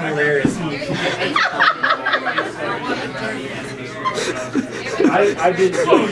Hilarious. I, I didn't. Oh,